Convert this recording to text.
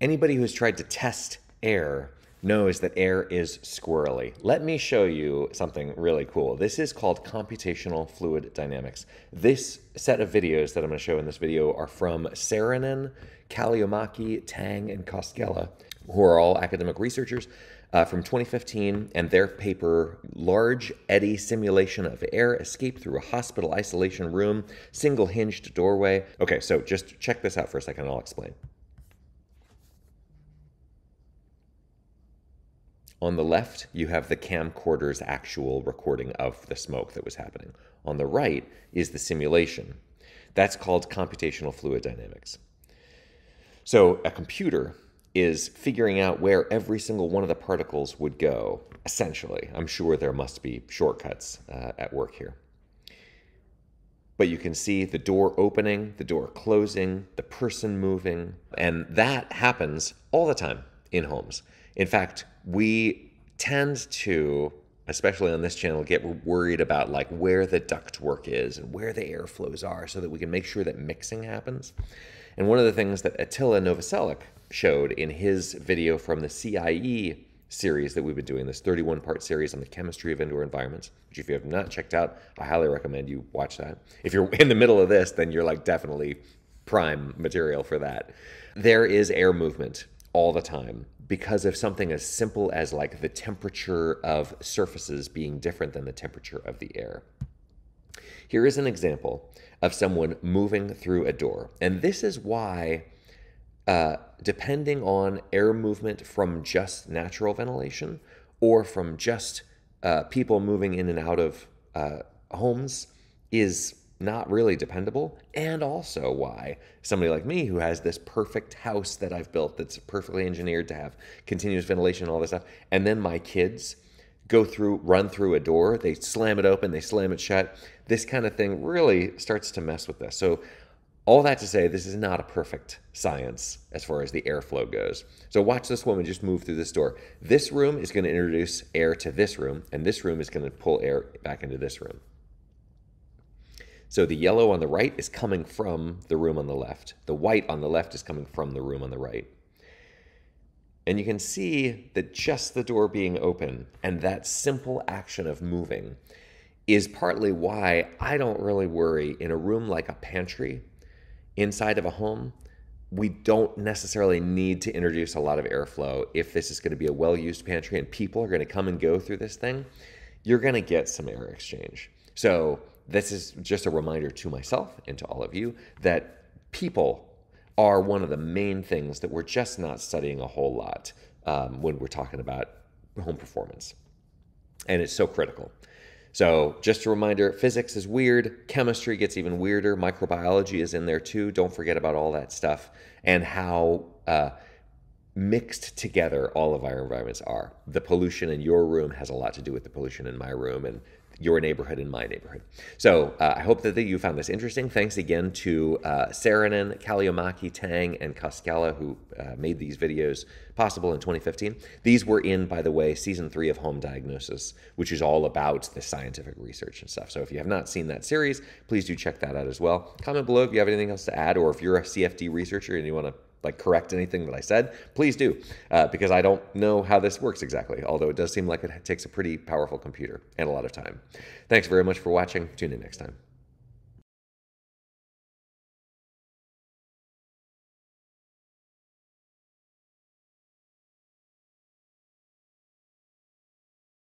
Anybody who's tried to test air knows that air is squirrely. Let me show you something really cool. This is called computational fluid dynamics. This set of videos that I'm going to show in this video are from Saarinen, Kalliomäki, Tang, and Koskela, who are all academic researchers uh, from 2015 and their paper, Large Eddy Simulation of Air Escape Through a Hospital Isolation Room, Single Hinged Doorway. Okay, so just check this out for a second and I'll explain. On the left, you have the camcorder's actual recording of the smoke that was happening. On the right is the simulation. That's called computational fluid dynamics. So a computer is figuring out where every single one of the particles would go, essentially. I'm sure there must be shortcuts uh, at work here. But you can see the door opening, the door closing, the person moving, and that happens all the time in homes. In fact, we tend to, especially on this channel, get worried about like where the duct work is and where the airflows are so that we can make sure that mixing happens. And one of the things that Attila Novoselac showed in his video from the CIE series that we've been doing, this 31 part series on the chemistry of indoor environments, which if you have not checked out, I highly recommend you watch that. If you're in the middle of this, then you're like definitely prime material for that. There is air movement all the time because of something as simple as like the temperature of surfaces being different than the temperature of the air. Here is an example of someone moving through a door. And this is why, uh, depending on air movement from just natural ventilation or from just uh, people moving in and out of uh, homes, is not really dependable, and also why somebody like me who has this perfect house that I've built that's perfectly engineered to have continuous ventilation and all this stuff, and then my kids go through, run through a door, they slam it open, they slam it shut. This kind of thing really starts to mess with this. So, all that to say, this is not a perfect science as far as the airflow goes. So, watch this woman just move through this door. This room is going to introduce air to this room, and this room is going to pull air back into this room. So the yellow on the right is coming from the room on the left. The white on the left is coming from the room on the right. And you can see that just the door being open and that simple action of moving is partly why I don't really worry in a room like a pantry inside of a home. We don't necessarily need to introduce a lot of airflow if this is going to be a well used pantry and people are going to come and go through this thing. You're going to get some air exchange. So this is just a reminder to myself and to all of you that people are one of the main things that we're just not studying a whole lot um, when we're talking about home performance. And it's so critical. So, just a reminder physics is weird, chemistry gets even weirder, microbiology is in there too. Don't forget about all that stuff and how uh, mixed together all of our environments are. The pollution in your room has a lot to do with the pollution in my room, and your neighborhood and my neighborhood. So uh, I hope that you found this interesting. Thanks again to uh, Saarinen, Kalliomäki, Tang, and Koskela, who uh, made these videos possible in 2015. These were in, by the way, season three of Home Diagnosis, which is all about the scientific research and stuff. So if you have not seen that series, please do check that out as well. Comment below if you have anything else to add, or if you're a CFD researcher and you want to like correct anything that I said, please do, uh, because I don't know how this works exactly. Although it does seem like it takes a pretty powerful computer and a lot of time. Thanks very much for watching. Tune in next time.